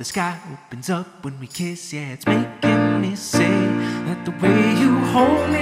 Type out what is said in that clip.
the sky opens up when we kiss, yeah, it's making me say that the way you hold me,